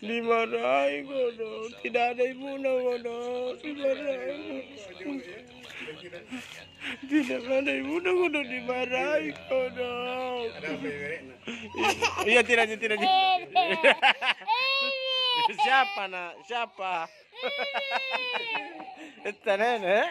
Dimarahi kono. Tidak ada ibu ibunda kono. Dimarahi. Tidak ada ibu ibunda di dimarahi kono. Iya tidak tidak. Siapa nak? Siapa? Itu nenek.